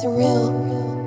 surreal.